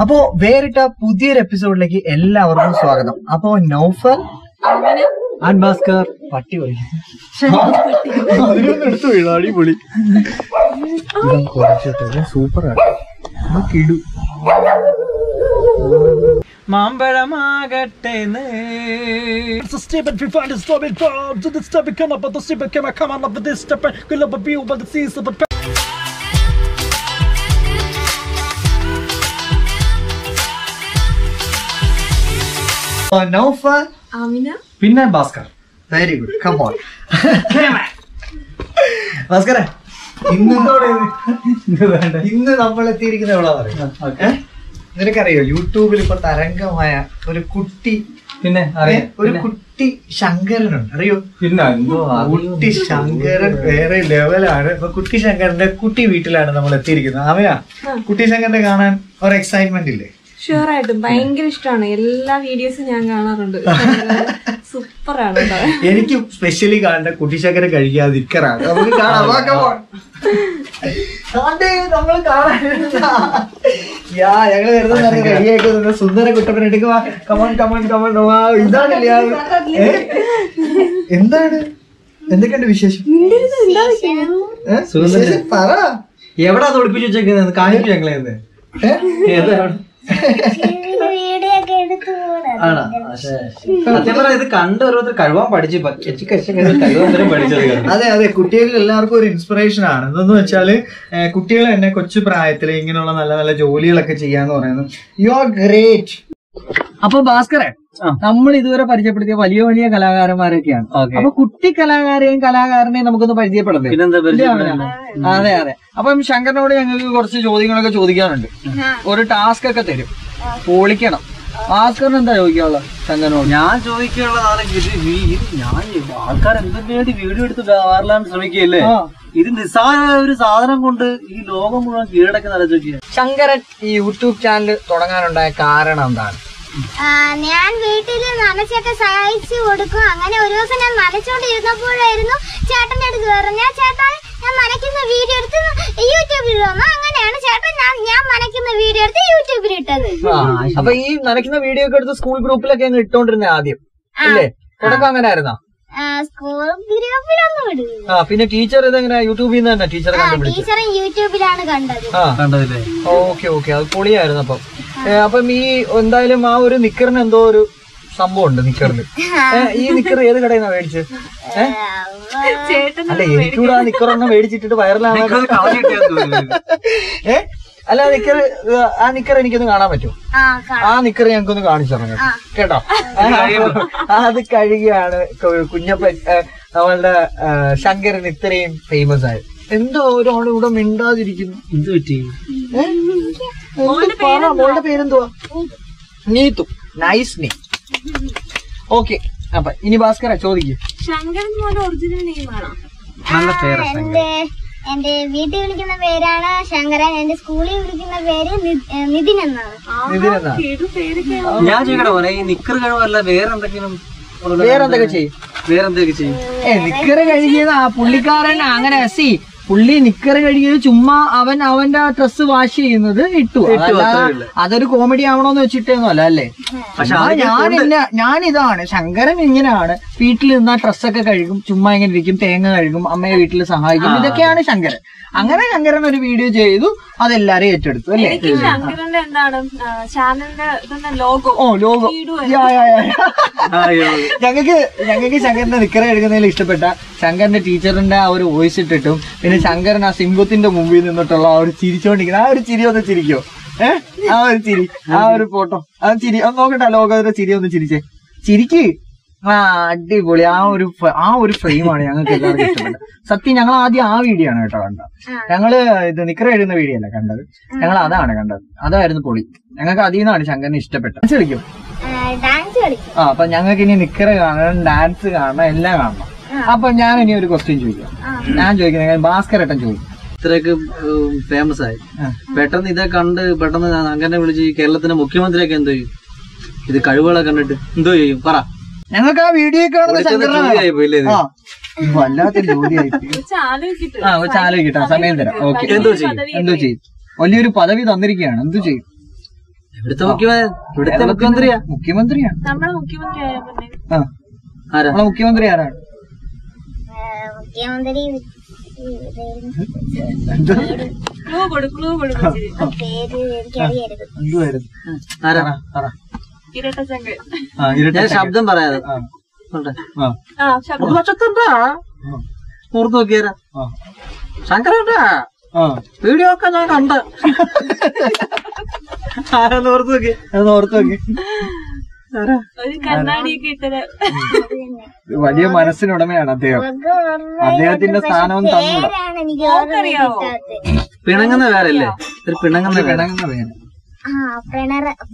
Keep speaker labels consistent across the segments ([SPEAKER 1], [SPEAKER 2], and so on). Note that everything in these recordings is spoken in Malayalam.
[SPEAKER 1] അപ്പോ വേറിട്ട പുതിയൊരു എപ്പിസോഡിലേക്ക് എല്ലാവർക്കും സ്വാഗതം. അപ്പോ നൗഫൽ ആൻഡ് ഭാസ്കർ. പട്ടി എടുത്തു വീണു അടിപൊളി. സൂപ്പർ കിടു.
[SPEAKER 2] മാമ്പഴമാകട്ടെ
[SPEAKER 1] നൗഫൽ
[SPEAKER 3] ആമിന
[SPEAKER 2] പിന്നെ Bhaskar.
[SPEAKER 1] Very good come on Bhaskar ഇന്ന് ഇന്ന് നമ്മൾ എത്തിയിരിക്കുന്ന എവിടെ പറയാം? നിനക്കറിയോ യൂട്യൂബിൽ ഇപ്പൊ തരംഗമായ ഒരു കുട്ടി
[SPEAKER 2] പിന്നെ
[SPEAKER 1] ഒരു കുട്ടി ശങ്കരനുണ്ട്. അറിയോ?
[SPEAKER 2] പിന്നെ
[SPEAKER 1] കുട്ടി ശങ്കരൻ വേറെ ലെവലാണ്. ഇപ്പൊ കുട്ടി ശങ്കരന്റെ കുട്ടി വീട്ടിലാണ് നമ്മൾ എത്തിയിരിക്കുന്നത് അവനാ കുട്ടി ശങ്കരനെ കാണാൻ ഒരു എക്സൈറ്റ്മെന്റ് ഇല്ലേ?
[SPEAKER 3] ഷുവർ ആയിട്ടും ഭയങ്കര ഇഷ്ടമാണ്. എല്ലാ വീഡിയോസും ഞാൻ കാണാറുണ്ട്. സൂപ്പർ ആണ്
[SPEAKER 1] എനിക്ക് സ്പെഷ്യലി കാണേണ്ട കുട്ടിശങ്കരൻ കഴിക്കാതിരിക്കറാണ് നമുക്ക് കാണാം. വാ, come on. ആണ്ടേ, നമ്മൾ കാണാൻ യാ ഞങ്ങൾ വെറുതെ റെഡിയായിട്ട് നിന്ന് സുന്ദര കമോൺ കമോൺ കമോൺ ഇതാണല്ലേ? എന്താണ്? എന്തൊക്കെയുണ്ട് വിശേഷം? പറ.
[SPEAKER 2] എവിടാ തൊളിപ്പിച്ച് വെച്ചേക്കുന്നത് കാണിച്ചു ഞങ്ങളെ
[SPEAKER 1] ഏ?
[SPEAKER 2] ആണോ? സത്യം പറഞ്ഞാൽ ഇത് കണ്ട് ഓരോരുത്തർ കഴിവാൻ പഠിച്ചു. കഴിവാൻ പഠിച്ചത്
[SPEAKER 1] അതെ അതെ. കുട്ടികളിൽ എല്ലാവർക്കും ഒരു ഇൻസ്പിറേഷൻ ആണ്. എന്തെന്ന് വെച്ചാൽ കുട്ടികൾ തന്നെ കൊച്ചു പ്രായത്തിൽ ഇങ്ങനെയുള്ള നല്ല നല്ല ജോലികളൊക്കെ ചെയ്യാന്ന് പറയുന്നത് യു ആർ ഗ്രേറ്റ് അപ്പൊ ഭാസ്കരൻ നമ്മൾ ഇതുവരെ പരിചയപ്പെടുത്തിയ വലിയ വലിയ കലാകാരന്മാരൊക്കെയാണ്. അപ്പൊ കുട്ടി കലാകാരെയും കലാകാരനെയും നമുക്കൊന്ന് പരിചയപ്പെടണ്ടേ? ഇല്ലേ അതെ അതെ. അപ്പം ശങ്കരനോട് ഞങ്ങൾക്ക് കുറച്ച് ചോദ്യങ്ങളൊക്കെ ചോദിക്കാനുണ്ട്. ഒരു ടാസ്ക് ഒക്കെ തരും. പൊളിക്കണം. ഭാസ്കറിന് എന്താ ചോദിക്കാനുള്ളത് ശങ്കരനോട്?
[SPEAKER 2] ഞാൻ ചോദിക്കാനുള്ളതാണ് ഇത് ഈ- ഞാൻ ആൾക്കാർ എന്തിനു വേണ്ടി വീഡിയോ എടുത്ത് വാറലാൻ ശ്രമിക്കുകയല്ലേ? ഇത് നിസ്സാര ഒരു സാധനം കൊണ്ട് ഈ ലോകം മുഴുവൻ കീഴടക്കി നടച്ചൊക്കെ
[SPEAKER 1] ശങ്കരൻ ഈ യൂട്യൂബ് ചാനൽ തുടങ്ങാനുണ്ടായ കാരണം എന്താണ്?
[SPEAKER 4] ഞാൻ വീട്ടിൽ നനച്ചൊക്കെ സഹായിച്ചു കൊടുക്കും. അങ്ങനെ ഒരു ദിവസം ഞാൻ നനച്ചോണ്ടിരുന്നപ്പോഴായിരുന്നു ചേട്ടന്റെ അടുത്ത് പറഞ്ഞ ചേട്ടാ ഞാൻ നനയ്ക്കുന്ന വീഡിയോ എടുത്ത് യൂട്യൂബിൽ വന്നു. അങ്ങനെയാണ് ചേട്ടൻ ഞാൻ ഞാൻ നനയ്ക്കുന്ന വീഡിയോ എടുത്ത് യൂട്യൂബിൽ ഇട്ടത്.
[SPEAKER 1] അപ്പൊ ഈ നനയ്ക്കുന്ന വീഡിയോ ഒക്കെ എടുത്ത് സ്കൂൾ ഗ്രൂപ്പിലൊക്കെ അങ്ങ് ഇട്ടോണ്ടിരുന്ന ആദ്യം. അല്ലേ തുടക്കം അങ്ങനെ ആയിരുന്നോ
[SPEAKER 4] സ്കൂൾ ഗ്രൂപ്പിലൊന്നും ഇടുന്നില്ല.
[SPEAKER 1] ആ പിന്നെ ടീച്ചർ ഇതെങ്ങനെ യൂട്യൂബിൽ നിന്ന് തന്നെ കണ്ടുപിടിച്ചു
[SPEAKER 4] ടീച്ചറും യൂട്യൂബിലാണ് കണ്ടത്.
[SPEAKER 1] ആ.
[SPEAKER 2] കണ്ടതില്ലേ
[SPEAKER 1] ഓക്കെ ഓക്കെ. അത് പൊളിയായിരുന്നു അപ്പം. അപ്പം ഈ എന്തായാലും ആ ഒരു നിക്കറിന് എന്തോ ഒരു സംഭവം ഉണ്ട് നിക്കറിന് ഈ നിക്കർ ഏത് കടയിൽ നിന്നാ മേടിച്ചത് അല്ല എനിക്കൂടെ ആ നിക്കറൊന്നും മേടിച്ചിട്ടിട്ട് വൈറലാണ് ഏ? അല്ല ആ നിക്കർ ആ നിക്കർ എനിക്കൊന്ന് കാണാൻ പറ്റുമോ?
[SPEAKER 4] ആ കാണാം.
[SPEAKER 1] ആ നിക്കർ ഞങ്ങൾക്കൊന്ന് കാണിച്ചു തരണം കേട്ടോ. അത് കഴുകിയാണ് കുഞ്ഞപ്പ കുഞ്ഞപ്പൻ നമ്മളുടെ ശങ്കരന് ശങ്കരൻ ഇത്രയും ഫേമസ് ആയത്. എന്തോ ഒരാളും ഇവിടെ മിണ്ടാതിരിക്കുന്നു.
[SPEAKER 2] എന്ത് പറ്റി?
[SPEAKER 1] മോളുടെ പേരെന്തുവാ? നീതു. നൈസ് നീ ഓക്കെ അപ്പൊ ഇനി ഭാസ്കര ചോദിക്കും.
[SPEAKER 3] ശങ്കരൻ മോന്റെ ഒറിജിനൽ നെയിമാണോ
[SPEAKER 2] നല്ല പേരാ
[SPEAKER 4] എന്റെ എന്റെ വീട്ടിൽ വിളിക്കുന്ന പേരാണ് ശങ്കരൻ. എന്റെ സ്കൂളിൽ വിളിക്കുന്ന പേര് നിതിൻ എന്നാണ്.
[SPEAKER 3] കേട്ടു പേരൊക്കെ
[SPEAKER 2] ഞാൻ ചോദിക്കട്ടെ പോലെ ഈ നിക്കർ കഴിവല്ല വേറെന്തെങ്കിലും
[SPEAKER 1] വേറെന്തൊക്കെ ചെയ്യും?
[SPEAKER 2] വേറെന്തൊക്കെ ചെയ്യും?
[SPEAKER 1] നിക്കർ നിക്കറ് കഴുകിയത് ആ പുള്ളിക്കാരൻ അങ്ങനെ സി പുള്ളി നിക്കർ കഴുകിയത് ചുമ്മാ അവൻ അവന്റെ ഡ്രസ് വാഷ് ചെയ്യുന്നത് ഇട്ടു.
[SPEAKER 2] അത്രേ
[SPEAKER 1] കോമഡി ആവണോന്ന് വെച്ചിട്ടേന്നും അല്ല? അല്ലേ ഞാൻ ഞാൻ ഇതാണ്. ശങ്കരൻ ഇങ്ങനെയാണ്. വീട്ടിൽ നിന്ന് നിന്നാ ഡ്രസ്സൊക്കെ കഴുകും ചുമ്മാ ഇങ്ങനെ ഇരിക്കും തേങ്ങ കഴുകും അമ്മയെ വീട്ടിൽ സഹായിക്കും. ഇതൊക്കെയാണ് ശങ്കരൻ. അങ്ങനെ ശങ്കരൻ ഒരു വീഡിയോ ചെയ്തു. അതെല്ലാരും ഏറ്റെടുത്തു അല്ലേ?
[SPEAKER 3] എന്താണ് ചാനലിന്റെ ലോഗോ?
[SPEAKER 1] ഓ ലോഗോ. യാ, യാ, യാ, യാ.
[SPEAKER 2] അയ്യോ
[SPEAKER 1] ഞങ്ങൾക്ക് ഞങ്ങൾക്ക് ശങ്കരന്റെ നിക്കറ എഴുതുന്നതിൽ ഇഷ്ടപ്പെട്ട ശങ്കറിന്റെ ടീച്ചറിന്റെ ആ ഒരു വോയിസ് ഇട്ടിട്ടും പിന്നെ ശങ്കരൻ ആ സിംഹത്തിന്റെ മുമ്പിൽ നിന്നിട്ടുള്ള ആ ഒരു ചിരിച്ചോണ്ടിരിക്കുന്ന ആ ഒരു ചിരി ഒന്ന് ചിരിക്കോ? ഏഹ് ആ ഒരു ചിരി ആ ഒരു ഫോട്ടോ. ആ ചിരി ഒന്ന് നോക്കട്ടെ ലോകത്തിന്റെ ചിരി ഒന്ന് ചിരിച്ചേ. ചിരിക്ക്. ആ അടിപൊളി. ആ ഒരു ആ ഒരു ഫ്രെയിമാണ് ഞങ്ങൾക്ക് എല്ലാവർക്കും ഇഷ്ടപ്പെട്ടത്. സത്യം ഞങ്ങൾ ആദ്യം ആ വീഡിയോ ആണ് കേട്ടോ കണ്ടത്. ഞങ്ങൾ ഇത് നിക്കറ എഴുതുന്ന വീഡിയോ അല്ല കണ്ടത്? ഞങ്ങൾ അതാണ് കണ്ടത്. അതായിരുന്നു പൊളി. ഞങ്ങൾക്ക് അതിൽ നിന്നാണ് ശങ്കരനെ ഇഷ്ടപ്പെട്ടത്. ഡാൻസ് കളിക്കും.
[SPEAKER 4] ഡാൻസ് കളിക്കും.
[SPEAKER 1] ആ അപ്പൊ ഞങ്ങൾക്ക് ഇനി നിക്കറ് കാണണം ഡാൻസ് കാണണം എല്ലാം കാണണം. അപ്പൊ ഞാൻ ഇനി ഒരു ക്വസ്റ്റ്യൻ ചോദിക്കാം. ഞാൻ ചോദിക്കുന്നത് ഭാസ്കർ ഏട്ടൻ ചോദിക്കും.
[SPEAKER 2] ഇത്രയൊക്കെ ഫേമസ് ആയി. പെട്ടെന്ന് ഇതൊക്കെ കണ്ട് പെട്ടെന്ന് ഞാൻ അങ്ങനെ വിളിച്ച് കേരളത്തിന്റെ മുഖ്യമന്ത്രിയൊക്കെ എന്തോ ചെയ്യും? ഇത് കഴിവുകളെ കണ്ടിട്ട് എന്തോ ചെയ്യും? പറ.
[SPEAKER 1] ഞങ്ങൾക്ക് ആ വീഡിയോ കാണുന്ന
[SPEAKER 2] വിളിച്ചത്
[SPEAKER 1] ശങ്കരനെ
[SPEAKER 2] ചോദ്യമായി പോയില്ലേ ഇത്?
[SPEAKER 1] ആ. ജോലിയായി
[SPEAKER 3] ആലോചിച്ചിട്ട്
[SPEAKER 1] ആ ആലോചിക്കട്ടെ. സമയം തരാം. ഓക്കെ.
[SPEAKER 2] എന്തോ ചെയ്യും?
[SPEAKER 1] എന്തോ ചെയ്യും. വലിയൊരു പദവി തന്നിരിക്കുകയാണ്. എന്തു ചെയ്യും?
[SPEAKER 2] ഇവിടുത്തെ മുഖ്യമന്ത്രി ഇവിടുത്തെ മുഖ്യമന്ത്രിയാ?
[SPEAKER 1] മുഖ്യമന്ത്രിയാണ്.
[SPEAKER 3] നമ്മളെ മുഖ്യമന്ത്രി ആയ പിന്നെ
[SPEAKER 1] ആ.
[SPEAKER 2] ആരാ?
[SPEAKER 1] നമ്മളെ മുഖ്യമന്ത്രി ആരാണ്?
[SPEAKER 4] മുഖ്യമന്ത്രി
[SPEAKER 2] ആരാ?
[SPEAKER 1] പറ
[SPEAKER 3] ഇരട്ട
[SPEAKER 2] ശബ്ദം പറയാതെ.
[SPEAKER 3] ശബ്ദം.
[SPEAKER 2] ഒരു നോക്കിയാരാ.
[SPEAKER 1] ആ,
[SPEAKER 2] ശങ്കരണ്ടാ വീഡിയോ ഒക്കെ ഞാൻ കണ്ട്. ആരാന്ന് ഓർത്ത് നോക്കി?
[SPEAKER 1] അതൊന്ന് ഓർത്ത് നോക്കി? വലിയ മനസ്സിനുടമയാണ് അദ്ദേഹം. അദ്ദേഹത്തിന്റെ സ്ഥാനവും
[SPEAKER 4] തന്നെ?
[SPEAKER 2] പിണങ്ങുന്ന പേരല്ലേ? ഒരു പിണങ്ങുന്ന
[SPEAKER 1] പിണങ്ങുന്ന പേര്.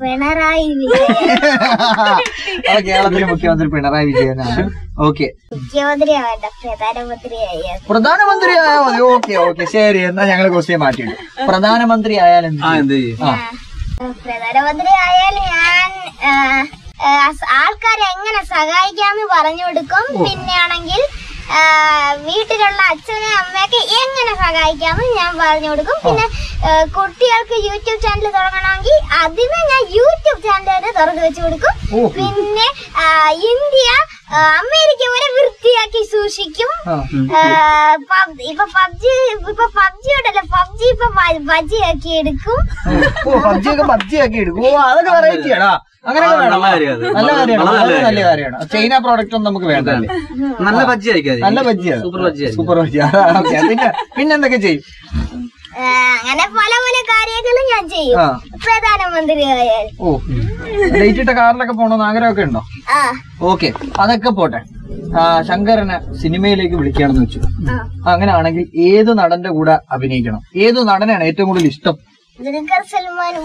[SPEAKER 4] പിണറായി
[SPEAKER 1] കേരളത്തിലെ മുഖ്യമന്ത്രി പിണറായി വിജയനാണ്. ഓക്കെ.
[SPEAKER 4] മുഖ്യമന്ത്രി ആവണ്ട പ്രധാനമന്ത്രിയായ
[SPEAKER 1] പ്രധാനമന്ത്രി ആയാൽ മതി. Okay okay. ശരി എന്നാ ഞങ്ങൾ ക്വസ്റ്റ്യൻ മാറ്റിയിട്ട് പ്രധാനമന്ത്രി ആയാൽ എന്ത്
[SPEAKER 4] പ്രധാനമന്ത്രി ആയാൽ ഞാൻ ആൾക്കാരെ എങ്ങനെ സഹായിക്കാന്ന് പറഞ്ഞു കൊടുക്കും. പിന്നെയാണെങ്കിൽ വീട്ടിലുള്ള അച്ഛനെ അമ്മയൊക്കെ എങ്ങനെ സഹായിക്കാമെന്ന് ഞാൻ പറഞ്ഞു കൊടുക്കും. പിന്നെ കുട്ടികൾക്ക് യൂട്യൂബ് ചാനൽ തുടങ്ങണമെങ്കിൽ അതിന് ഞാൻ യൂട്യൂബ് ചാനൽ തന്നെ തുറന്നു വെച്ചു കൊടുക്കും. പിന്നെ ഇന്ത്യ അമേരിക്ക വരെ വൃത്തിയാക്കി സൂക്ഷിക്കും. ഇപ്പൊ പബ്ജി ഇപ്പൊ പബ്ജി ഉണ്ടല്ലോ. പബ്ജി ഇപ്പൊ ബജിയാക്കി എടുക്കും.
[SPEAKER 1] ഓ പബ്ജി ഒക്കെ പബ്ജി ആക്കി എടുക്കും. ഓ അതൊക്കെ വെറൈറ്റി ആടാ അങ്ങനെയൊക്കെ വേണം.
[SPEAKER 2] നല്ല
[SPEAKER 1] കാര്യമാണ്.
[SPEAKER 2] നല്ല
[SPEAKER 1] കാര്യമാണ്. ചൈന പ്രോഡക്റ്റ് ഒന്നും നമുക്ക് വേണ്ട
[SPEAKER 2] നല്ല ബജ്ജി ആയിരിക്കും
[SPEAKER 1] നല്ല ബജ്ജിയാണ്
[SPEAKER 2] സൂപ്പർ ബജ്ജി
[SPEAKER 1] സൂപ്പർ ബജ്ജി പിന്നെ പിന്നെ എന്തൊക്കെ ചെയ്യും?
[SPEAKER 4] അങ്ങനെ പല പല കാര്യങ്ങളും ഞാൻ ചെയ്യും. പ്രധാനമന്ത്രി ആയാൽ
[SPEAKER 1] ഓ ഡേറ്റ് ഇട്ട കാറിലൊക്കെ പോണോന്ന് ആഗ്രഹമൊക്കെ ഉണ്ടോ?
[SPEAKER 4] ആ.
[SPEAKER 1] ഓക്കെ അതൊക്കെ പോട്ടെ. ശങ്കരനെ സിനിമയിലേക്ക് വിളിക്കുകയാണെന്ന് വെച്ചു. അങ്ങനെയാണെങ്കിൽ ഏത് നടന്റെ കൂടെ അഭിനയിക്കണം? ഏത് നടനാണ് ഏറ്റവും കൂടുതൽ ഇഷ്ടം?
[SPEAKER 4] ദുൽഖർ സൽമാനും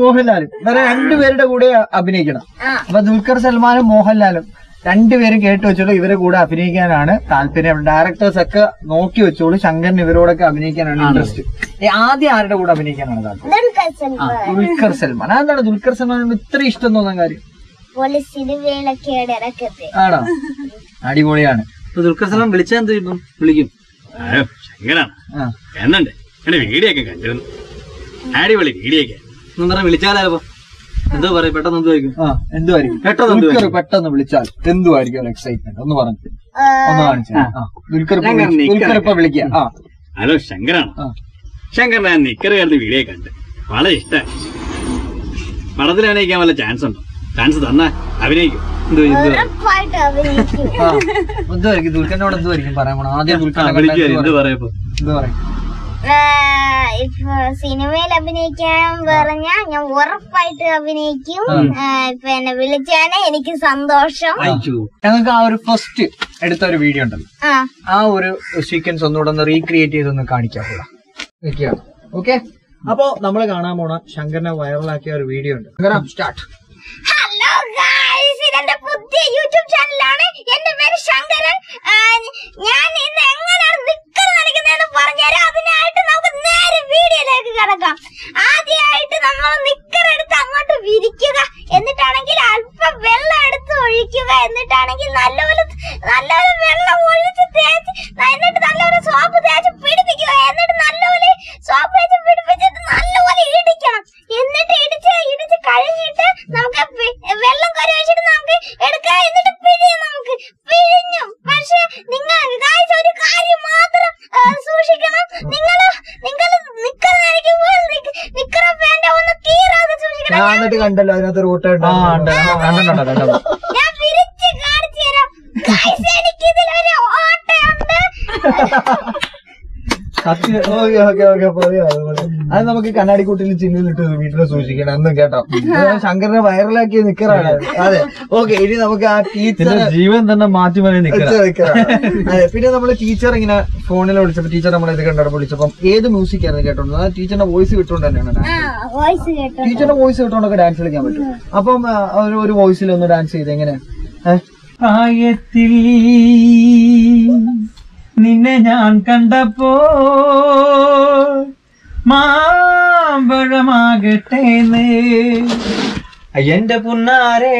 [SPEAKER 4] മോഹൻലാലും.
[SPEAKER 1] വേറെ രണ്ടുപേരുടെ കൂടെ അഭിനയിക്കണം. അപ്പൊ ദുൽഖർ സൽമാനും മോഹൻലാലും. രണ്ടുപേരും കേട്ട് വെച്ചോളൂ. ഇവരെ കൂടെ അഭിനയിക്കാനാണ് താല്പര്യം. ഡയറക്ടേഴ്സ് ഒക്കെ നോക്കി വെച്ചോളൂ. ശങ്കരൻ ഇവരോടൊക്കെ അഭിനയിക്കാനാണ് ഇൻട്രസ്റ്റ് ആദ്യം ആരുടെ കൂടെ അഭിനയിക്കാനാണ് താല്പര്യം?
[SPEAKER 4] ദുൽഖർ സൽമാൻ.
[SPEAKER 1] അതെന്താണ്? ദുൽഖർ സൽമാൻ ഇത്ര ഇഷ്ടം തോന്നാൻ കാര്യം? ആണോ? അടിപൊളിയാണ്.
[SPEAKER 2] ദുൽഖർ സൽമാൻ വിളിച്ചാൽ എന്ത് വിളിക്കും.
[SPEAKER 5] വീഡിയോ ഒക്കെ കണ്ടിരുന്നു. അടിപൊളി വീഡിയോ ഒക്കെ
[SPEAKER 2] വിളിച്ചാലോ എന്തോ പറയും? പെട്ടെന്ന് എന്തോ ആയിരിക്കും
[SPEAKER 1] ആ എന്തുമായിരിക്കും
[SPEAKER 2] പെട്ടെന്ന്
[SPEAKER 1] ദുൽഖർ പെട്ടെന്ന് വിളിച്ചാൽ എന്തുമായിരിക്കും എക്സൈറ്റ്മെന്റ് ഒന്ന് പറഞ്ഞു ഒന്ന് കാണിച്ചു ആ ദുൽഖർ ഇപ്പൊ. ദുൽഖർ വിളിക്കുക. ആ.
[SPEAKER 5] ഹലോ ശങ്കരാണ്.
[SPEAKER 1] ആ.
[SPEAKER 5] ശങ്കരൻ ഞാൻ നിക്കറ് കയറുന്ന വീഡിയോ കണ്ട്. വളരെ ഇഷ്ടമായി പടത്തിൽ അഭിനയിക്കാൻ വല്ല ചാൻസ് ഉണ്ടോ? ചാൻസ് തന്നാ. അഭിനയിക്കും.
[SPEAKER 2] എന്തോ എന്തോ
[SPEAKER 4] ഉറപ്പായിട്ട് അഭിനയിക്കും.
[SPEAKER 1] ആ. എന്തുമായിരിക്കും ദുൽഖറിനോട് എന്തുമായിരിക്കും പറയാൻ പോണം. ആദ്യം
[SPEAKER 2] ആ,
[SPEAKER 1] ദുൽഖറിനെ കണ്ടാൽ
[SPEAKER 2] എന്ത് പറയപ്പോ
[SPEAKER 1] എന്ത് പറയും?
[SPEAKER 4] ഇപ്പൊ? സിനിമയിൽ അഭിനയിക്കാൻ പറഞ്ഞാ ഞാൻ ഉറപ്പായിട്ട് അഭിനയിക്കും. പിന്നെ ഇപ്പൊ എന്നെ വിളിച്ചാനെ എനിക്ക് സന്തോഷം.
[SPEAKER 1] ഞങ്ങൾക്ക് ആ ഒരു ഫസ്റ്റ് എടുത്ത ഒരു വീഡിയോ ഉണ്ടല്ലോ.
[SPEAKER 4] ആ.
[SPEAKER 1] ഒരു സീക്വൻസ് ഒന്നുകൂടെ ഒന്ന് റീക്രിയേറ്റ് ചെയ്തൊന്ന് കാണിക്കാം ഓക്കെ അപ്പോ നമ്മൾ കാണാൻ പോണ ശങ്കരനെ വൈറലാക്കിയ ഒരു വീഡിയോ ഉണ്ട്. സ്റ്റാർട്ട്
[SPEAKER 4] ഹലോ ഇതെന്റെ പുതിയ യൂട്യൂബ് ചാനലാണ്. എന്റെ പേര് ശങ്കരൻ. ഞാൻ ഇന്ന് എങ്ങനെയാണ് നിക്കർ നടിക്കുന്നതെന്ന് പറഞ്ഞുതരാം. അതിനായിട്ട് നമുക്ക് നേരെ വീഡിയോയിലേക്ക് കിടക്കാം. ആദ്യമായിട്ട് നമ്മൾ നിക്കർ എടുത്ത് അങ്ങോട്ട് വിരിക്കുക. എന്നിട്ടാണെങ്കിൽ അല്പം വെള്ളം എടുത്ത് ഒഴിക്കുക. എന്നിട്ടാണെങ്കിൽ നല്ലപോലെ നല്ലപോലെ വെള്ളം ഒഴിച്ച് തേച്ച് എന്നിട്ട് നല്ലപോലെ സോപ്പ് തേച്ച് പിടിപ്പിക്കുക. എന്നിട്ട് നല്ലപോലെ സോപ്പ് തേച്ച് പിടിപ്പിച്ചിട്ട് നല്ലപോലെ ഇടിക്കണം. എന്നിട്ട് ഇടിച്ച് ഇടിച്ച് കഴിഞ്ഞിട്ട് നമുക്ക് പി- വെള്ളം കറി വെച്ചിട്ട് നമുക്ക് എടുക്കാം എന്നിട്ട് പിഴിയാം നമുക്ക് പിഴിഞ്ഞു പക്ഷെ നിങ്ങൾ ഗായ്സ് ഒരു കാര്യം മാത്രം ആ, സൂക്ഷിക്കണം നിങ്ങൾ നിങ്ങൾ നിക്കർ നടിക്കുമ്പോൾ നിക്കറ വേണ്ട ഒന്ന് കീറാതെ
[SPEAKER 1] എന്നിട്ട് കണ്ടല്ലോ അതിനകത്ത് റൂട്ട് കണ്ടോ ഓക്കെ ഓക്കെ ഓക്കെ അത് നമുക്ക് കണ്ണാടിക്കുട്ടിൽ ചില്ലിലിട്ട് വീട്ടിൽ സൂക്ഷിക്കണം. എന്നും കേട്ടോ. ശങ്കറിനെ വൈറലാക്കി നിക്കറാണ്. അതെ. ഓക്കെ ഇനി നമുക്ക് ആ ടീച്ചർ
[SPEAKER 2] ജീവൻ തന്നെ മാറ്റി
[SPEAKER 1] അതെ പിന്നെ നമ്മൾ ടീച്ചർ ഇങ്ങനെ ഫോണിൽ വിളിച്ചപ്പോ ടീച്ചർ നമ്മളെ ഇത് കണ്ടപ്പോൾ വിളിച്ചപ്പം ഏത് മ്യൂസിക് ആയിരുന്നു കേട്ടോണ്ട് ആ ടീച്ചറിന്റെ വോയിസ് കിട്ടുകൊണ്ട് തന്നെയാണ്
[SPEAKER 4] ആ വോയിസ് കേട്ടോ
[SPEAKER 1] ടീച്ചറിന്റെ വോയിസ് കിട്ടുകൊണ്ടൊക്കെ ഡാൻസ് കളിക്കാൻ പറ്റും. അപ്പം അവർ ഒരു ഒരു വോയിസിൽ ഒന്ന് ഡാൻസ് ചെയ്ത് എങ്ങനെ?
[SPEAKER 2] പ്രായത്തിൽ നിന്നെ ഞാൻ കണ്ടപ്പോ മാമ്പഴമാകട്ടേന്ന്. എന്റെ പുന്നാരേ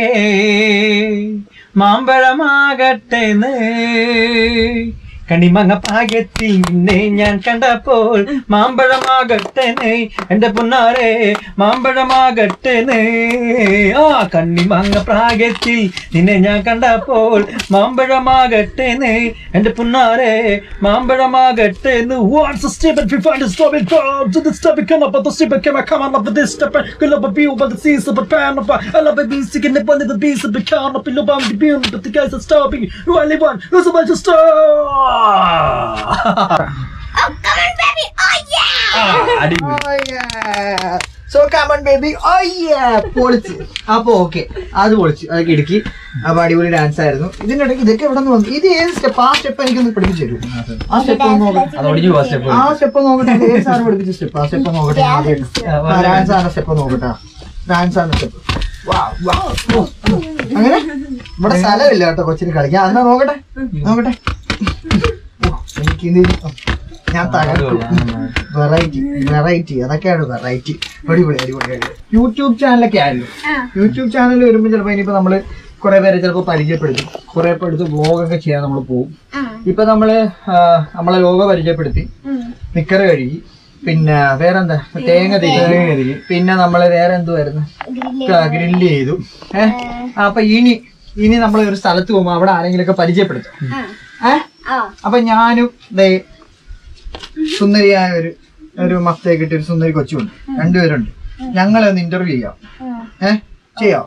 [SPEAKER 2] മാമ്പഴമാകട്ടേന്ന്. കണിമങ്ങ പാകത്തി നിന്നെ ഞാൻ കണ്ടപ്പോൾ മാമ്പഴമാകട്ടെ നീ എന്റെ പൊന്നാരെ മാമ്പഴമാകട്ടെ ആ കണ്ണിമങ്ങ പ്രാഗത്തിൽ നിന്നെ ഞാൻ കണ്ടപ്പോൾ മാമ്പഴമാകട്ടെ നീ എന്റെ പൊന്നാരെ മാമ്പഴമാകട്ടെ stop Oh, come on, baby.
[SPEAKER 4] Oh, yeah. Ah, oh, yeah.
[SPEAKER 1] So come on baby പൊളിച്ച്. അപ്പൊ ഓക്കെ അത് പൊളിച്ച്. അതൊക്കെ ഇടുക്കി. അപ്പൊ അടിപൊളി ഡാൻസ് ആയിരുന്നു. ഇതിന്റെ ഇടയ്ക്ക് ഇതൊക്കെ എവിടെ നിന്ന് വന്നു? ഇത് ഏത് സ്റ്റെപ്പ് ആ സ്റ്റെപ്പ് എനിക്കൊന്ന് പഠിപ്പിച്ചു തരൂ ആ സ്റ്റെപ്പ് നോക്കട്ടെ ആ സ്റ്റെപ്പ് നോക്കട്ടെ. ഏത് സാറ് പഠിപ്പിച്ച സ്റ്റെപ്പ് ആ സ്റ്റെപ്പ് നോക്കട്ടെ. ഡാൻസ് ആണ് സ്റ്റെപ്പ് നോക്കട്ടെ. ഡാൻസ് ആണ് സ്റ്റെപ്പ് അങ്ങനെ? ഇവിടെ സ്ഥലമില്ല കേട്ടോ. കൊച്ചിന് കളിക്കാൻ. എന്നാ നോക്കട്ടെ? നോക്കട്ടെ. ഞാൻ തകർക്കും വെറൈറ്റി വെറൈറ്റി അതൊക്കെയാണ് വെറൈറ്റി അടിപൊളി അടിപൊളി യൂട്യൂബ് ചാനലൊക്കെ ആയിരുന്നു യൂട്യൂബ് ചാനൽ വരുമ്പോൾ ചിലപ്പോൾ ഇനിയിപ്പോൾ നമ്മൾ കുറെ പേരെ ചിലപ്പോൾ പരിചയപ്പെടുത്തും. കുറെ പേടുത്ത് എടുത്ത് വ്ലോഗൊക്കെ ചെയ്യാൻ നമ്മൾ പോകും ഇപ്പൊ നമ്മൾ നമ്മളെ ലോഗോ പരിചയപ്പെടുത്തി. നിക്കറ് കഴുകി. പിന്നെ വേറെന്താ? തേങ്ങ തിരികെ പിന്നെ നമ്മൾ വേറെ എന്തുവായിരുന്നു? ഗ്രില്ല് ചെയ്തു. ഏഹ് അപ്പൊ ഇനി ഇനി നമ്മൾ ഒരു സ്ഥലത്ത് പോകുമ്പോ അവിടെ ആരെങ്കിലും ഒക്കെ പരിചയപ്പെടുത്തും ഏഹ് അപ്പൊ ഞാനും ദേ സുന്ദരിയായ ഒരു ഒരു മസ്തയെ കിട്ടിയ ഒരു സുന്ദരി കൊച്ചുണ്ട്. രണ്ടുപേരുണ്ട്. ഞങ്ങളെ ഒന്ന് ഇന്റർവ്യൂ ചെയ്യാം. ഏഹ് ചെയ്യാം.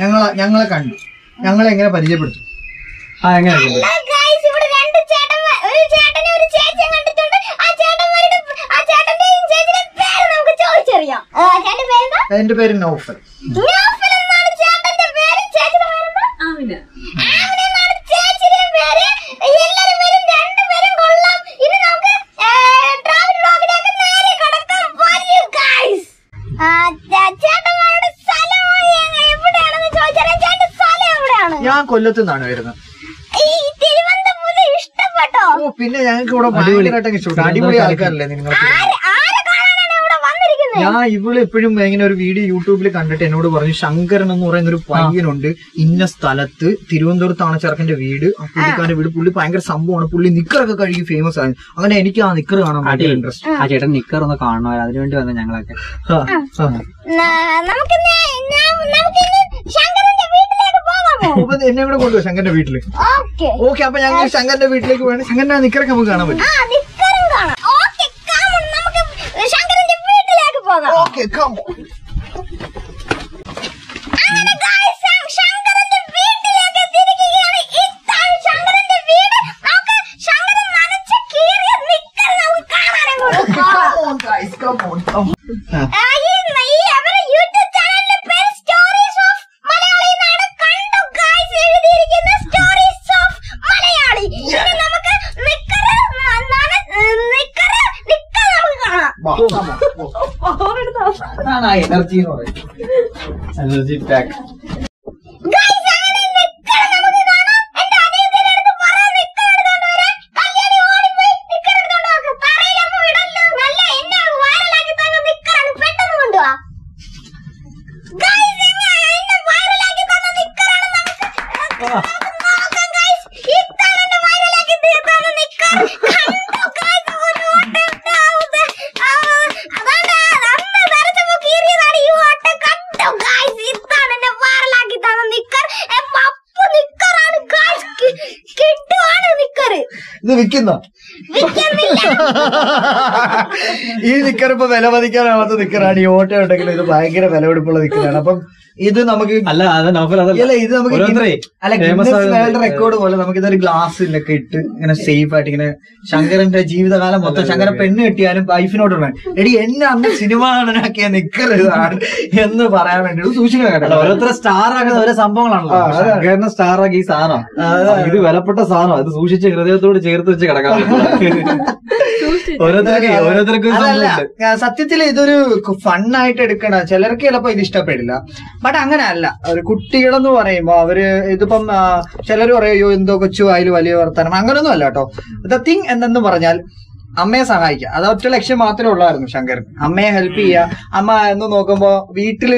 [SPEAKER 1] ഞങ്ങളെ ഞങ്ങളെ കണ്ടു. ഞങ്ങളെ എങ്ങനെ പരിചയപ്പെടുത്തും?
[SPEAKER 2] ആ എങ്ങനെ
[SPEAKER 4] Hello, guys. ഇവിടെ രണ്ട് ചേട്ടന്മാർ ഒരു ചേട്ടനെ ഒരു ചേച്ചിയെ കണ്ടിട്ടുണ്ട്. ആ ചേട്ടന്മാരുടെ ആ ചേട്ടന്റെയും ചേച്ചിയുടെയും പേര് നമുക്ക് ചോദിച്ചറിയാം. ആ, ചേട്ടന്റെ പേരെന്താ?
[SPEAKER 1] എന്റെ പേര് നൗഫൽ.
[SPEAKER 4] നൗഫൽ എന്നാണ് ചേട്ടന്റെ പേര്. ചേച്ചിയുടെ പേരെന്താ?
[SPEAKER 3] ആമിന.
[SPEAKER 1] ഞാൻ കൊല്ലത്തുനിന്നാണ് വരുന്നത്.
[SPEAKER 4] ഈ തിരുവനന്തപുരം ഇഷ്ടപ്പെട്ടോ?
[SPEAKER 1] ഓ പിന്നെ ഞങ്ങൾക്ക് ഇവിടെ ഭയങ്കരമായിട്ട് അടിപൊളി ആൾക്കാരല്ലേ നിങ്ങൾ
[SPEAKER 4] ആര് ആരെ കാണാനാണ് ഇവിടെ വന്നിരിക്കുന്നത്
[SPEAKER 1] ഞാൻ ഇവൾ എപ്പോഴും ഇങ്ങനെ ഒരു വീഡിയോ യൂട്യൂബിൽ കണ്ടിട്ട് എന്നോട് പറഞ്ഞു ശങ്കരൻ എന്ന് പറയുന്ന ഒരു പയ്യനുണ്ട്. ഇന്ന സ്ഥലത്ത് തിരുവനന്തപുരത്താണ് ചെറുക്കന്റെ വീട്. ആ പുള്ളിക്കാരന്റെ വീട് പുള്ളി ഭയങ്കര സംഭവമാണ്. പുള്ളി നിക്കറൊക്കെ കഴുകി ഫേമസ് ആയി അങ്ങനെ എനിക്ക് ആ നിക്കർ കാണാൻ ഭയങ്കര ഇൻട്രസ്റ്റ്
[SPEAKER 2] ആ. ചേട്ടൻ നിക്കർ ഒന്ന് കാണണോ? അതിനുവേണ്ടി വന്ന ഞങ്ങളൊക്കെ.
[SPEAKER 1] എന്നെ കൂടെ കൊണ്ടുപോകും ശങ്കരന്റെ വീട്ടിൽ.
[SPEAKER 4] ഓക്കെ.
[SPEAKER 1] ഓക്കെ അപ്പൊ ഞങ്ങൾ ശങ്കരന്റെ വീട്ടിലേക്ക് വേണം ശങ്കരന്റെ ആ നിക്കറൊക്കെ നമുക്ക് കാണാൻ പറ്റും
[SPEAKER 4] ആ നിക്കറും കാണാം ഓക്കെ നമുക്ക് ശങ്കരന്റെ വീട്ടിലേക്ക് പോകാം
[SPEAKER 1] ഓക്കെ കം
[SPEAKER 4] അങ്ങനെ guys, ശ- ശങ്കരന്റെ വീട്ടിലേക്ക് എത്തിയിരിക്കുകയാണ്. ഇതാണ് ശങ്കരന്റെ വീട്. നമുക്ക് ശങ്കരൻ നനച്ച് കീറിയ നിക്കർ നമുക്ക് കാണാനങ്ങോട്ട് പോകാം. ആ, ഈ ഈ അവരുടെ യൂട്യൂബ് ചാനലിന്റെ പേര് സ്റ്റോറീസ് ഓഫ് മലയാളി എന്നാണ്. കണ്ടോ guys എഴുതിയിരിക്കുന്ന സ്റ്റോറീസ് ഓഫ് മലയാളി. ഇനി നമുക്ക് നിക്കറ് ന- നന- നിക്കറ് നിക്കർ നമുക്ക് കാണാം.
[SPEAKER 1] അതാണ് ആ എനർജി എന്ന് പറയും. എനർജി പാക്ക്
[SPEAKER 4] Guys, അങ്ങനെ നിക്കറ് നമുക്ക് കാണാം. എന്റെ അനിയത്തിയുടെ അടുത്ത് പറ നിക്കർ എടുത്തോണ്ട് വരാൻ. കല്യാണി ഓടിപ്പോയി നിക്കർ എടുത്തോണ്ട് വാ. തറയിലൊന്നും ഇടല്ലേ. നല്ല എന്നെ വൈറലാക്കി തന്ന നിക്കറാണ്. പെട്ടെന്ന് കൊണ്ടുവാ. Guys, എന്നെ എന്നെ വൈറലാക്കി തന്ന നിക്കറാണ് നമുക്ക് നമുക്ക് നോക്കാം, guys. ഇതാണ് എന്നെ വൈറലാക്കി തന്ന നിക്കർ. കണ്ടോ, guys? ഒരു ഓട്ടം ആ, അതാണ് അന്ന് വരച്ചപ്പോ കീറിയതാണ് ഈ ഓട്ടം. കണ്ടോ, guys? ഇതാണ് എന്നെ വൈറലാക്കി തന്ന നിക്കർ. ഏ, പപ്പു നിക്കറാണ്, guys. കി- കിട്ടുവാണ് നിക്കറ്.
[SPEAKER 1] ഇത് വിൽക്കുന്ന. ഈ നിക്കർ ഇപ്പൊ വില മതിക്കാനാവാത്ത നിക്കറാണ് ഈ ഓട്ടോ ഉണ്ടെങ്കിൽ ഇത് ഭയങ്കര വിലപിടിപ്പുള്ള നിക്കറാണ് അപ്പം ഇത് നമുക്ക്
[SPEAKER 2] അല്ല
[SPEAKER 1] അല്ല ഇത് നമുക്ക് അല്ല വേൾഡ് റെക്കോർഡ് പോലെ നമുക്ക് ഇതൊരു ഗ്ലാസ് ഗ്ലാസ്സിലൊക്കെ ഇട്ട് ഇങ്ങനെ സേഫ് ആയിട്ട് ഇങ്ങനെ ശങ്കരന്റെ ജീവിതകാലം മൊത്തം ശങ്കരൻ പെണ്ണ് കിട്ടിയാലും വൈഫിനോട് എടി എന്നെ അന്ന് സിനിമ നടനാക്കിയ നിക്കരുതാണ് എന്ന് പറയാൻ വേണ്ടി കേട്ടോ.
[SPEAKER 2] ഓരോരുത്തരെ സ്റ്റാർ ആകുന്ന ഓരോ സംഭവങ്ങളാണല്ലോ. ശങ്കരനെ സ്റ്റാർ ആക്കി ഈ സാധനം. ഇത് വിലപ്പെട്ട സാധനം. അത് സൂക്ഷിച്ച് ഹൃദയത്തോട് ചേർത്ത് വെച്ച് കിടക്കാൻ ഓരോരുത്തർക്ക്
[SPEAKER 1] സത്യത്തിൽ ഇതൊരു ഫണ്ണായിട്ട് എടുക്കണ ചിലർക്ക് ചിലപ്പോ ഇത് ഇഷ്ടപ്പെടില്ല. ബട്ട് അങ്ങനെ അല്ല. ഒരു കുട്ടികളെന്ന് പറയുമ്പോ അവർ ഇതിപ്പം ചിലർ പറയോ എന്തോ കൊച്ചു അതിൽ വലിയ വർത്തമാനം. അങ്ങനൊന്നും അല്ല കേട്ടോ. ദ തിങ് എന്തെന്ന് പറഞ്ഞാൽ അമ്മയെ സഹായിക്കുക അത് ഒറ്റ ലക്ഷ്യം മാത്രമേ ഉള്ളായിരുന്നു ശങ്കരൻ. അമ്മയെ ഹെൽപ്പ് ചെയ്യുക. അമ്മ എന്ന് നോക്കുമ്പോ വീട്ടിൽ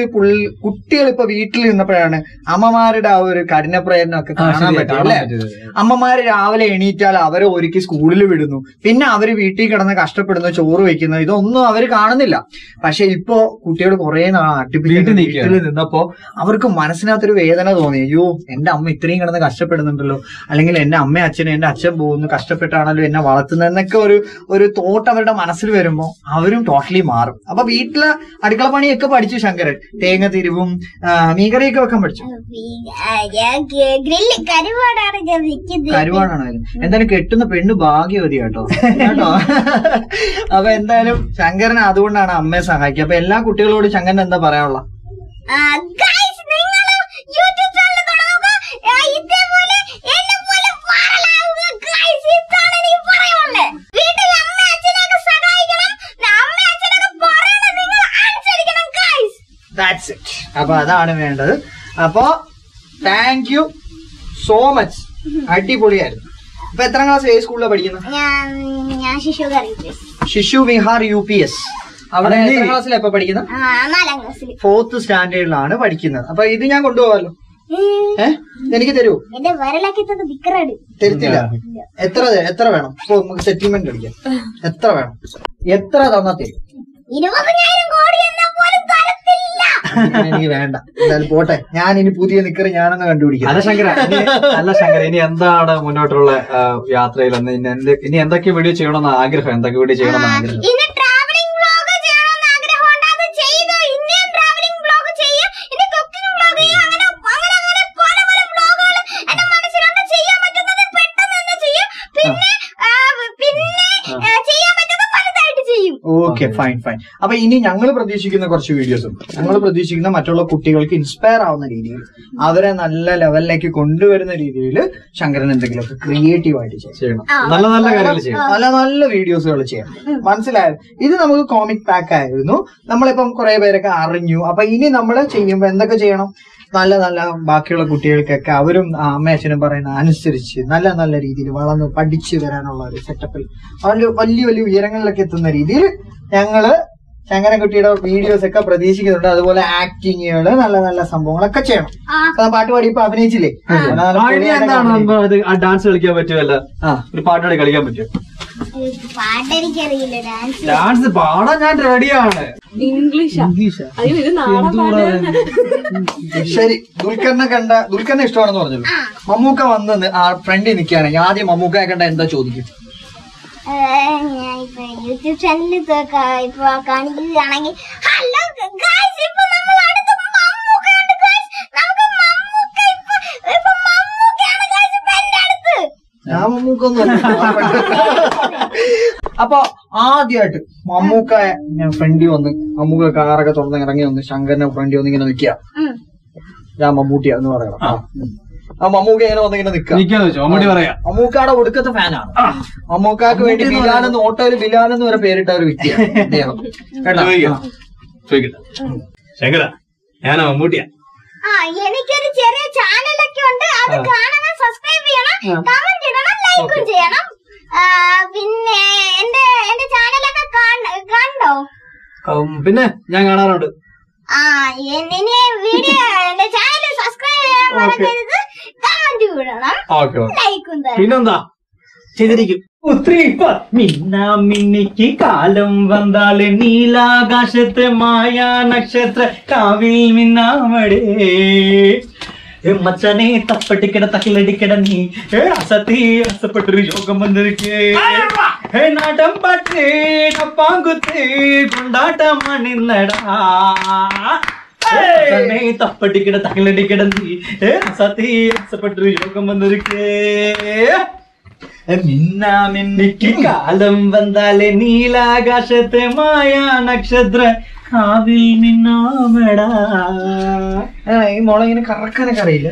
[SPEAKER 1] കുട്ടികൾ ഇപ്പൊ വീട്ടിൽ നിന്നപ്പോഴാണ് അമ്മമാരുടെ ആ ഒരു കഠിന പ്രയത്നം ഒക്കെ കാണാൻ പറ്റും അല്ലെ? അമ്മമാര് രാവിലെ എണീറ്റാൽ അവരെ ഒരുക്കി സ്കൂളിൽ വിടുന്നു. പിന്നെ അവർ വീട്ടിൽ കിടന്ന് കഷ്ടപ്പെടുന്നു ചോറ് വെക്കുന്നു ഇതൊന്നും അവർ കാണുന്നില്ല. പക്ഷെ ഇപ്പോ കുട്ടികൾ കുറെ
[SPEAKER 2] വീട്ടിൽ
[SPEAKER 1] വീട്ടിൽ നിന്നപ്പോ അവർക്ക് മനസ്സിനകത്തൊരു വേദന തോന്നി. അയ്യോ എന്റെ അമ്മ ഇത്രയും കിടന്ന് കഷ്ടപ്പെടുന്നുണ്ടല്ലോ. അല്ലെങ്കിൽ എന്റെ അമ്മ അച്ഛനും എന്റെ അച്ഛൻ പോകുന്നു കഷ്ടപ്പെട്ടാണല്ലോ എന്നെ വളർത്തുന്നതെന്നൊക്കെ ഒരു ഒരു തോട്ട് അവരുടെ മനസ്സിൽ വരുമ്പോ അവരും ടോട്ടലി മാറും. അപ്പൊ വീട്ടിലെ അടുക്കള പണിയൊക്കെ പഠിച്ചു ശങ്കരൻ. തേങ്ങ തിരിവും മീകറിയൊക്കെ മീൻകറിയൊക്കെ വെക്കാൻ പഠിച്ചു?
[SPEAKER 4] കരുവാടാണ്.
[SPEAKER 1] എന്തായാലും കെട്ടുന്ന പെണ്ണ് ഭാഗ്യവതി കേട്ടോ. കേട്ടോ? അപ്പൊ എന്തായാലും ശങ്കരൻ അതുകൊണ്ടാണ് അമ്മയെ സഹായിക്കുക. അപ്പൊ എല്ലാ കുട്ടികളോടും ശങ്കരൻ എന്താ പറയാനുള്ള
[SPEAKER 4] ആ, guys, നിങ്ങളും YouTube channel തുടങ്ങുക. ആ, ഇതേപോലെ എന്നെപ്പോലെ viral-ആവുക, guys. ഇതാണ് എനിക്ക് പറയാനുള്ളത്. വീട്ടിൽ അമ്മ അച്ഛനെയൊക്കെ സഹായിക്കണം. അമ്മ അച്ഛനൊക്കെ പറയുന്നത് നിങ്ങൾ അനുസരിക്കണം, guys.
[SPEAKER 1] ദാറ്റ്സ് ഇറ്റ് അപ്പൊ അതാണ് വേണ്ടത്. അപ്പൊ താങ്ക് യു സോ മച്ച് അടിപൊളിയായിരുന്നു. അപ്പൊ എത്ര ക്ലാസ് ഏത് സ്കൂളിലാണ് പഠിക്കുന്നത്
[SPEAKER 4] ശിശു
[SPEAKER 1] വിഹാർ യു പി എസ്. അവിടെ എത്ര ക്ലാസ്സിലാണ് ഇപ്പൊ പഠിക്കുന്നത്
[SPEAKER 4] നാലാം ക്ലാസ്സിൽ
[SPEAKER 1] ഫോർത്ത് സ്റ്റാൻഡേർഡിലാണ് പഠിക്കുന്നത് അപ്പൊ ഇത് ഞാൻ കൊണ്ടുപോകാമല്ലോ. ഏ? എനിക്ക് തരൂ.
[SPEAKER 4] എന്റെ വരലാക്കി തന്നെ വിക്രാട്
[SPEAKER 1] തരത്തില്ല. എത്ര എത്ര വേണം? ഇപ്പൊ നമുക്ക് സെറ്റിൽമെന്റ് അടിക്കാം എത്ര വേണം? എത്ര തന്നാ തരും?
[SPEAKER 4] ഇരുപതിനായിരം കോടി എന്ന പോലും തരത്തില്ല
[SPEAKER 1] എനിക്ക് വേണ്ട. എന്തായാലും പോട്ടെ. ഞാൻ ഇനി പുതിയ നിക്കറി ഞാനൊന്ന് കണ്ടുപിടിക്കാം.
[SPEAKER 2] അല്ല ശങ്കര അല്ല ശങ്കര ഇനി എന്താണ് മുന്നോട്ടുള്ള യാത്രയിൽ? ഇനി എന്തൊക്കെ വീഡിയോ ചെയ്യണമെന്ന് ആഗ്രഹം? എന്തൊക്കെ വീഡിയോ ചെയ്യണമെന്ന് ആഗ്രഹം?
[SPEAKER 1] ഓക്കെ ഫൈൻ ഫൈൻ അപ്പൊ ഇനി ഞങ്ങൾ പ്രതീക്ഷിക്കുന്ന കുറച്ച് വീഡിയോസും ഞങ്ങൾ പ്രതീക്ഷിക്കുന്ന മറ്റുള്ള കുട്ടികൾക്ക് ഇൻസ്പയർ ആവുന്ന രീതിയിൽ അവരെ നല്ല ലെവലിലേക്ക് കൊണ്ടുവരുന്ന രീതിയിൽ ശങ്കരൻ എന്തെങ്കിലുമൊക്കെ ക്രിയേറ്റീവ് ആയിട്ട്
[SPEAKER 2] ചെയ്യണം. നല്ല നല്ല കാര്യങ്ങൾ ചെയ്യണം.
[SPEAKER 1] നല്ല നല്ല വീഡിയോസുകൾ ചെയ്യാം മനസ്സിലായത് ഇത് നമുക്ക് കോമിക് പാക്ക് ആയിരുന്നു. നമ്മളിപ്പം കുറെ പേരൊക്കെ അറിഞ്ഞു. അപ്പൊ ഇനി നമ്മൾ ചെയ്യുമ്പോ എന്തൊക്കെ ചെയ്യണം? നല്ല നല്ല ബാക്കിയുള്ള കുട്ടികൾക്കൊക്കെ അവരും ആ അമ്മയച്ഛനും പറയുന്ന അനുസരിച്ച് നല്ല നല്ല രീതിയിൽ വളർന്ന് പഠിച്ചു വരാനുള്ള ഒരു സെറ്റപ്പിൽ വലിയ വലിയ വലിയ ഉയരങ്ങളിലൊക്കെ എത്തുന്ന രീതിയിൽ ഞങ്ങൾ ചങ്ങനക്കുട്ടിയുടെ വീഡിയോസ് ഒക്കെ പ്രതീക്ഷിക്കുന്നുണ്ട്. അതുപോലെ ആക്ടിങ്ങുകൾ നല്ല നല്ല സംഭവങ്ങളൊക്കെ ചെയ്യണം. അപ്പൊ പാട്ട് പാടി ഇപ്പൊ അഭിനയിച്ചില്ലേ?
[SPEAKER 2] ഡാൻസ് കളിക്കാൻ പറ്റുമല്ല
[SPEAKER 1] ഒരു
[SPEAKER 2] ഒരു പാട്ടുപാടി കളിക്കാൻ പറ്റും
[SPEAKER 4] പാട്ടെനിക്കറിയില്ല ഡാൻസ്
[SPEAKER 2] ഡാൻസ് പാടാൻ ഞാൻ റെഡിയാണ്
[SPEAKER 3] ഇംഗ്ലീഷാ? അയ്യോ ഇത് നാളെ
[SPEAKER 1] ശരി ദുൽഖറിനെ കണ്ട ദുൽഖറിനെ ഇഷ്ടമാണെന്ന് പറഞ്ഞു. മമ്മൂക്ക വന്ന് ആ ഫ്രണ്ടിൽ നിൽക്കുകയാണെങ്കിൽ ആദ്യം മമ്മൂക്കയെ കണ്ട എന്താ ചോദിക്കും?
[SPEAKER 4] ഞാൻ ഇപ്പൊ യൂട്യൂബ് ചാനലിൽ ഇപ്പൊ കാണിക്കുകയാണെങ്കിൽ ഹലോ ഗായ്സ് ഇപ്പൊ നമ്മൾ അടുത്ത മമ്മൂക്കയുണ്ട് ഗായ്സ് നമുക്ക് മമ്മൂക്ക ഇപ്പൊ ഇപ്പൊ മമ്മൂക്കയാണ് ഗായ്സ് ഇപ്പൊ എന്റെ അടുത്ത്
[SPEAKER 1] ഞാൻ മമ്മൂക്കൊന്നും അപ്പൊ ആദ്യമായിട്ട് മമ്മൂക്ക ഞാൻ ഫ്രണ്ടി വന്ന് മമ്മൂക്ക കാറൊക്കെ തുറന്ന് ഇറങ്ങി വന്ന് ശങ്കരനെ ഫ്രണ്ടി വന്ന് ഇങ്ങനെ നിക്കുക ഞാൻ മമ്മൂട്ടിയാന്ന് പറയണം. ആ. മമ്മൂക്ക ഇങ്ങനെ വന്ന് ഇങ്ങനെ നിൽക്കുക. മമ്മൂക്കയുടെ ഒടുക്കത്തെ ഫാനാണ്. മമ്മൂക്കാക്ക് വേണ്ടി ബിലാനെന്ന് ഓട്ടോ ബിലാനെന്ന് വരെ പേരിട്ട ഒരു വ്യക്തിയാണ്. കേട്ടോ?
[SPEAKER 2] ശങ്കര ഞാനാ മമ്മൂട്ടിയാ.
[SPEAKER 4] ആ എനിക്കൊരു ചെറിയ ചാനലൊക്കെ ഉണ്ട്. അത് കാണണം സബ്സ്ക്രൈബ് ചെയ്യണം. കമന്റ് ഇടണം ലൈക്കും ചെയ്യണം. പിന്നെ എന്റെ എന്റെ ചാനലൊക്കെ കണ്ടോ?
[SPEAKER 2] പിന്നെ ഞാൻ കാണാറുണ്ട്.
[SPEAKER 4] ആ എന്നെ വീഡിയോ എന്റെ ചാനൽ സബ്സ്ക്രൈബ് ചെയ്യാൻ മറക്കരുത്. കമന്റ് വിടണം ലൈക്കും
[SPEAKER 2] പിന്നെന്താ? ചെയ്തിരിക്കും. മിന്നാ മിന്നിക്ക് കാലം വന്നാൽ നീലാകാശത്തെ മായാ നക്ഷത്ര കാവിൽ മിന്നാമടേ ഏ മച്ചനെ തപ്പട്ടിക്കട തക്കിലടിക്കട നീ ഏ അസത്തി അസപ്പെട്ടൊരു യോഗം വന്നിരിക്കേ ഏ നാട്ടം പാട്ട് ഡപ്പാങ്കുത്ത് കൊണ്ടാട്ടം മണിന്നടാ മച്ചനെ തപ്പട്ടിക്കട തക്കിലടിക്കട നീ ഏ കാലം വന്നാലേ നീലാകാശത്തെ മായാ നക്ഷത്ര കാവിൽ മിന്നാമടാ.
[SPEAKER 1] ഈ മോളെ ഇങ്ങനെ കറക്കാനൊക്കെ അറിയില്ല?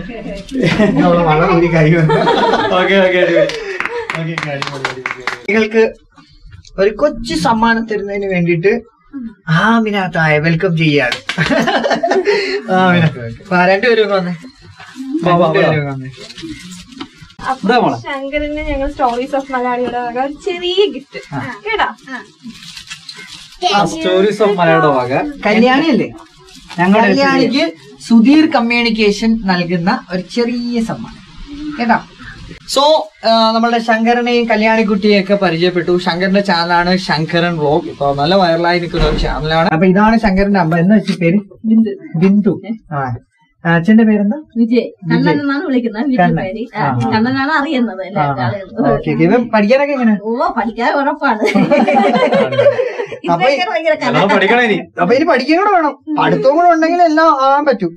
[SPEAKER 1] ഒരു
[SPEAKER 2] ഓക്കെ ഓക്കെ
[SPEAKER 1] നിങ്ങൾക്ക് ഒരു കൊച്ചു സമ്മാനം തരുന്നതിന് വേണ്ടിയിട്ട് ആമിനാത്തായ വെൽക്കം ചെയ്യാണ്. ആമിന രണ്ടുപേരും വന്നേ. രണ്ടുപേരും വന്നേ.
[SPEAKER 3] ശങ്കരന് ഞങ്ങൾ സ്റ്റോറീസ് ഓഫ് മലയാളിയുടെ വക ഒരു ചെറിയ ഗിഫ്റ്റ് കേടാ?
[SPEAKER 2] സ്റ്റോറീസ് ഓഫ് മലയാളിയുടെ വക.
[SPEAKER 1] കല്യാണിയല്ലേ?
[SPEAKER 2] ഞങ്ങളുടെ
[SPEAKER 1] കല്യാണിക്ക് സുധീർ കമ്മ്യൂണിക്കേഷൻ നൽകുന്ന ഒരു ചെറിയ സമ്മാനം. കേട്ടോ? സോ നമ്മളുടെ ശങ്കരനെയും കല്യാണിക്കുട്ടിയെ ഒക്കെ പരിചയപ്പെട്ടു. ശങ്കരന്റെ ചാനലാണ് ശങ്കരൻ വ്ലോഗ് ഇപ്പൊ നല്ല വൈറലായി നിൽക്കുന്ന ഒരു ചാനലാണ് അപ്പൊ ഇതാണ് ശങ്കരന്റെ അമ്മ. എന്ന് വെച്ച പേര് ബിന്ദു. ബിന്ദു. ആ, അച്ഛന്റെ പേരെന്താ?
[SPEAKER 6] വിജയ്. കണ്ണൻ എന്നാണ് വിളിക്കുന്നത്. പേര്. കണ്ണനാണ് അറിയുന്നത് എല്ലാ ആളുകളും
[SPEAKER 1] പഠിക്കാനൊക്കെ എങ്ങനെ?
[SPEAKER 6] ഓ പഠിക്കാൻ ഉറപ്പാണ്.
[SPEAKER 1] അപ്പൊ
[SPEAKER 2] ഇനി.
[SPEAKER 1] പഠിക്കാൻ കൂടെ വേണം. പഠിത്തവും കൂടെ ഉണ്ടെങ്കിൽ എല്ലാം ആകാൻ പറ്റും.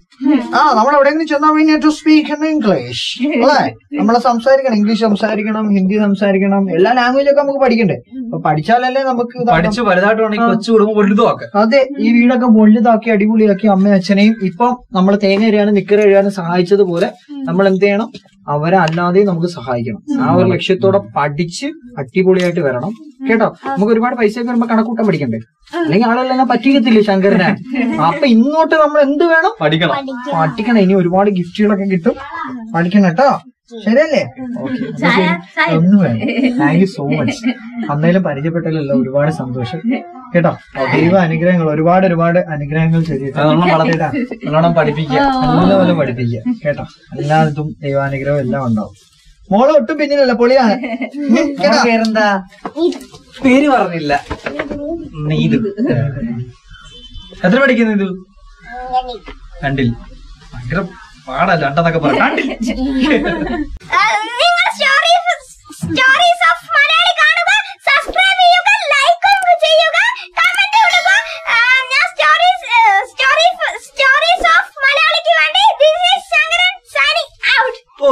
[SPEAKER 1] ആ നമ്മൾ എവിടെയെങ്കിലും ചെന്നാൽ we to speak in English അല്ലേ? നമ്മളെ സംസാരിക്കണം. ഇംഗ്ലീഷ് സംസാരിക്കണം. ഹിന്ദി സംസാരിക്കണം. എല്ലാ ലാംഗ്വേജ് ഒക്കെ നമുക്ക് പഠിക്കണ്ടേ? അപ്പൊ പഠിച്ചാലല്ലേ നമുക്ക്
[SPEAKER 2] പഠിച്ച് വലുതായിട്ടുണ്ടെങ്കിൽ കൊച്ചു കുടുംബം വലുതുമാക്കാം
[SPEAKER 1] അതെ ഈ വീടൊക്കെ വലുതാക്കി അടിപൊളിയാക്കി അമ്മയും അച്ഛനെയും ഇപ്പം നമ്മൾ തേങ്ങ എറിയാനും നിക്കറ സഹായിച്ചത് സഹായിച്ചതുപോലെ നമ്മൾ എന്ത് ചെയ്യണം അവരെ അല്ലാതെ നമുക്ക് സഹായിക്കണം. ആ ഒരു ലക്ഷ്യത്തോടെ പഠിച്ച് അടിപൊളിയായിട്ട് വരണം. കേട്ടോ? നമുക്ക് ഒരുപാട് പൈസ ഒക്കെ വരുമ്പോ കണക്കൂട്ടം പഠിക്കണ്ടേ? അല്ലെങ്കിൽ ആളെല്ലാം പറ്റിക്കത്തില്ലേ ശങ്കരനെ? അപ്പൊ ഇങ്ങോട്ട് നമ്മൾ എന്ത് വേണം?
[SPEAKER 2] പഠിക്കണം.
[SPEAKER 1] പഠിക്കണം. ഇനി ഒരുപാട് ഗിഫ്റ്റുകളൊക്കെ കിട്ടും. പഠിക്കണം കേട്ടോ. ശരിയല്ലേ? ഒന്നും വേണം താങ്ക് യു സോ മച്ച് അന്നേലും പരിചയപ്പെട്ടല്ലോ ഒരുപാട് സന്തോഷം. കേട്ടോ? ദൈവ അനുഗ്രഹങ്ങൾ ഒരുപാട് ഒരുപാട് അനുഗ്രഹങ്ങൾ
[SPEAKER 2] നല്ലോണം പഠിപ്പിക്കുക.
[SPEAKER 1] നല്ലപോലെ പഠിപ്പിക്കുക. കേട്ടോ? എല്ലായിടത്തും ദൈവാനുഗ്രഹം എല്ലാം ഉണ്ടാവും. മോളെ ഒട്ടും പിന്നിലല്ല പൊളിയാണ്?
[SPEAKER 2] പേരെന്താ? പേര് പറഞ്ഞില്ല. നീതു. എത്ര പഠിക്കുന്നു ഇത് രണ്ടിൽ. ഭയങ്കര പാടാ രണ്ടെന്നൊക്കെ പറഞ്ഞു ഓ